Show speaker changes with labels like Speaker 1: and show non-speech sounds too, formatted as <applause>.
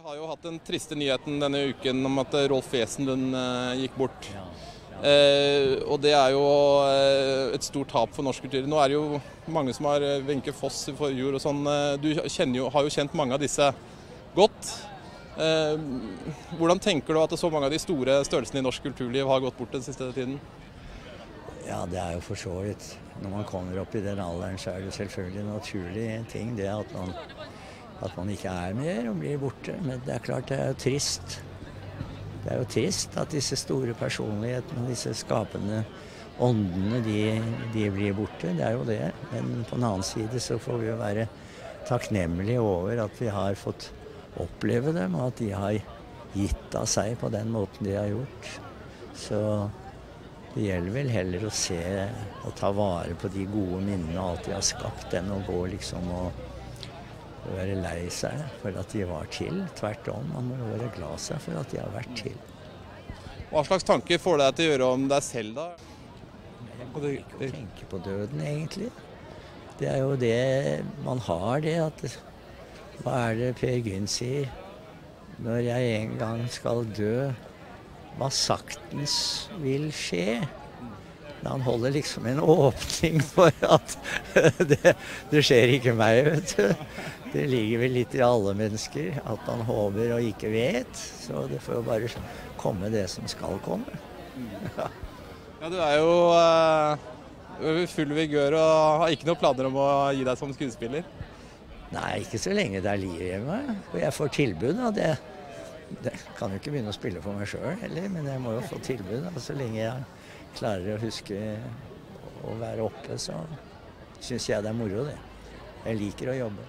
Speaker 1: Vi har jo hatt den triste nyheten denne uken om at Rolf Wesenlund eh, gikk bort.
Speaker 2: Ja, ja.
Speaker 1: Eh, og det er jo eh, et stort tap for norsk kultur. Nå er det jo mange som har eh, Wenche Foss i forrige og sånn. Eh, du jo, har jo kjent mange av disse godt. Eh, hvordan tenker du at så mange av de store størrelsene i norsk kulturliv har gått bort den siste tiden?
Speaker 2: ja, det er jo for så vidt Når man kommer opp i den alderen, så er det selvfølgelig en naturlig ting det at man, at man ikke er mer og blir borte. Men det er klart det er jo trist. Det er jo trist at disse store personlighetene, disse skapende åndene, de, de blir borte. Det er jo det. Men på den annen side så får vi jo være takknemlige over at vi har fått oppleve dem, og at de har gitt av seg på den måten de har gjort. Så det gjelder vel heller å se og ta vare på de gode minnene og alt de har skapt, enn å gå liksom og være lei seg for at de var til. Tvert om, man må være glad seg for at de har vært til.
Speaker 1: Hva slags tanker får det deg til å gjøre om deg selv, da?
Speaker 2: Jeg går ikke å tenke på døden, egentlig. Det er jo det man har, det at Hva er det Per Gynt sier? Når jeg en gang skal dø, hva saktens vil skje? Han holder liksom en åpning for at <laughs> det, det skjer ikke meg, vet du. Det ligger vel litt i alle mennesker at man håper og ikke vet. Så det får jo bare komme det som skal komme.
Speaker 1: Ja, du er jo uh, full vigør og har ikke noen planer om å gi deg som skuespiller.
Speaker 2: Nei, ikke så lenge det er liv i meg. Og jeg får tilbud av det. Jeg Kan jo ikke begynne å spille for meg sjøl heller, men jeg må jo få tilbud. Da. Så lenge jeg klarer å huske å være oppe, så syns jeg det er moro, det. Jeg liker å jobbe.